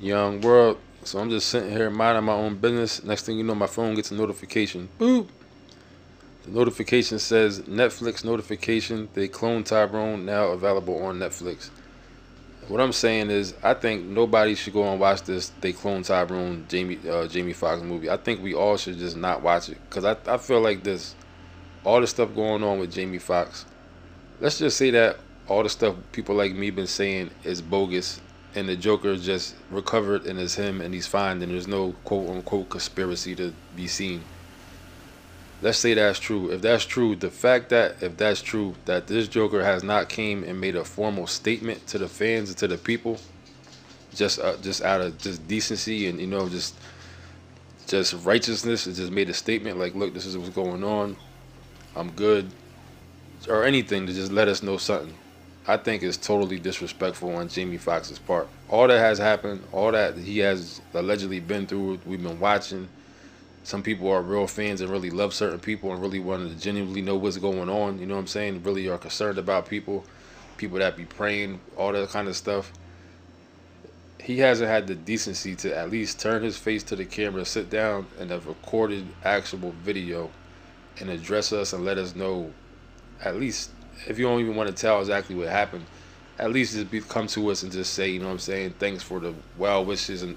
Young world. So I'm just sitting here minding my own business. Next thing you know, my phone gets a notification. Boop. The notification says Netflix notification. They Cloned Tyrone now available on Netflix. What I'm saying is, I think nobody should go and watch this. They Cloned Tyrone Jamie uh, Jamie Foxx movie. I think we all should just not watch it because I I feel like this, all the stuff going on with Jamie Foxx. Let's just say that all the stuff people like me been saying is bogus and the Joker just recovered and is him and he's fine and there's no quote unquote conspiracy to be seen. Let's say that's true. If that's true, the fact that if that's true that this Joker has not came and made a formal statement to the fans and to the people, just uh, just out of just decency and you know just just righteousness, and just made a statement like, look, this is what's going on. I'm good, or anything to just let us know something. I think is totally disrespectful on Jamie Foxx's part. All that has happened, all that he has allegedly been through, we've been watching. Some people are real fans and really love certain people and really want to genuinely know what's going on. You know what I'm saying? Really are concerned about people, people that be praying, all that kind of stuff. He hasn't had the decency to at least turn his face to the camera, sit down, and have recorded actual video and address us and let us know at least if you don't even want to tell exactly what happened, at least just be, come to us and just say, you know what I'm saying, thanks for the well wishes and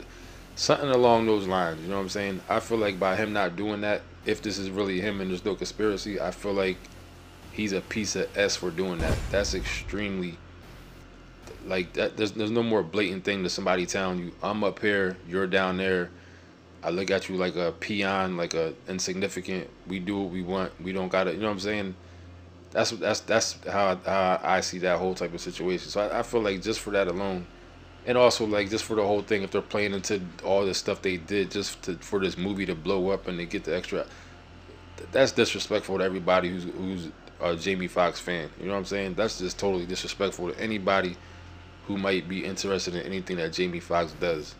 something along those lines. You know what I'm saying? I feel like by him not doing that, if this is really him and there's no conspiracy, I feel like he's a piece of S for doing that. That's extremely like that. There's there's no more blatant thing to somebody telling you, I'm up here, you're down there. I look at you like a peon, like a insignificant. We do what we want. We don't gotta. You know what I'm saying? That's that's that's how, how I see that whole type of situation. So I, I feel like just for that alone, and also like just for the whole thing, if they're playing into all the stuff they did just to, for this movie to blow up and to get the extra, that's disrespectful to everybody who's who's a Jamie Foxx fan. You know what I'm saying? That's just totally disrespectful to anybody who might be interested in anything that Jamie Foxx does.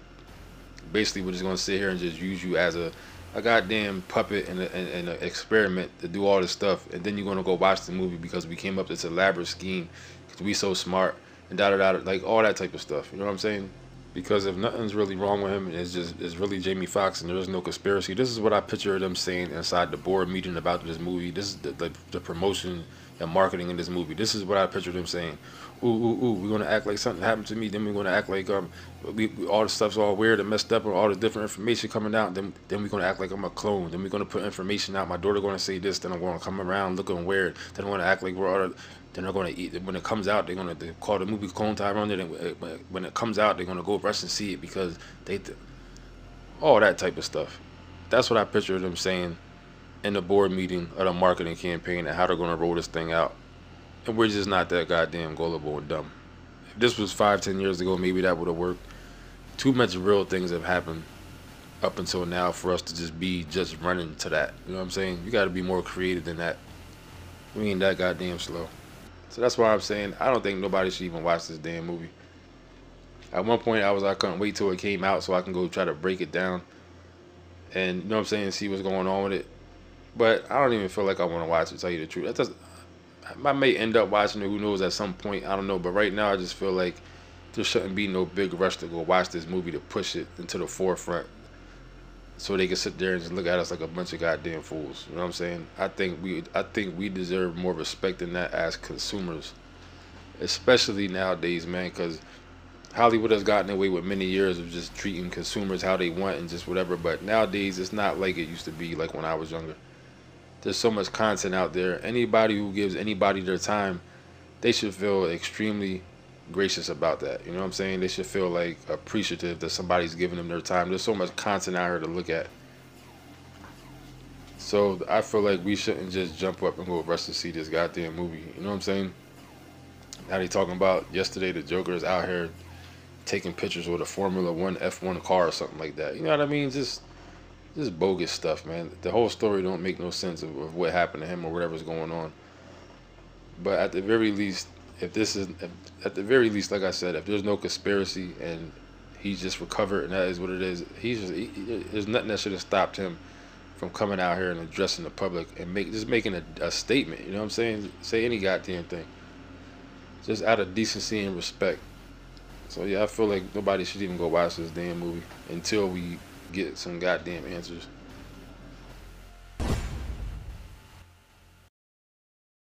Basically, we're just gonna sit here and just use you as a a goddamn puppet and, an experiment to do all this stuff, and then you're gonna go watch the movie because we came up with this elaborate scheme because we so smart and da da da like all that type of stuff. You know what I'm saying? Because if nothing's really wrong with him, it's just it's really Jamie Foxx and there's no conspiracy. This is what I picture them saying inside the board meeting about this movie. This is the, the, the promotion and marketing in this movie. This is what I picture them saying ooh, ooh, ooh, we're gonna act like something happened to me. Then we're gonna act like um, we, we, all the stuff's all weird and messed up, and all the different information coming out. Then then we're gonna act like I'm a clone. Then we're gonna put information out. My daughter gonna say this. Then I'm gonna come around looking weird. Then I'm gonna act like we're all. Then they're gonna eat. When it comes out, they're gonna they call the movie Clone Tyrone. Then when it comes out, they're gonna go rush and see it because they, all that type of stuff. That's what I picture them saying in the board meeting of the marketing campaign and how they're gonna roll this thing out. And we're just not that goddamn gullible and dumb. If this was five, ten years ago, maybe that would have worked. Too much real things have happened up until now for us to just be just running to that. You know what I'm saying? You got to be more creative than that. We ain't that goddamn slow. So that's why I'm saying I don't think nobody should even watch this damn movie. At one point, I was I couldn't wait till it came out so I can go try to break it down, and you know what I'm saying, see what's going on with it. But I don't even feel like I want to watch it. To tell you the truth, that doesn't. I may end up watching it. Who knows? At some point, I don't know. But right now, I just feel like there shouldn't be no big rush to go watch this movie to push it into the forefront, so they can sit there and just look at us like a bunch of goddamn fools. You know what I'm saying? I think we, I think we deserve more respect than that as consumers, especially nowadays, man. Because Hollywood has gotten away with many years of just treating consumers how they want and just whatever. But nowadays, it's not like it used to be, like when I was younger there's so much content out there. Anybody who gives anybody their time, they should feel extremely gracious about that. You know what I'm saying? They should feel like appreciative that somebody's giving them their time. There's so much content out here to look at. So I feel like we shouldn't just jump up and go rush to see this goddamn movie. You know what I'm saying? Now they talking about yesterday the Joker is out here taking pictures with a Formula One F1 car or something like that. You know what I mean? Just this is bogus stuff, man. The whole story don't make no sense of, of, what happened to him or whatever's going on. But at the very least, if this is, if, at the very least, like I said, if there's no conspiracy and he's just recovered and that is what it is, he's just, he, there's nothing that should have stopped him from coming out here and addressing the public and make just making a, a statement. You know what I'm saying? Say any goddamn thing. Just out of decency and respect. So yeah, I feel like nobody should even go watch this damn movie until we get some goddamn answers.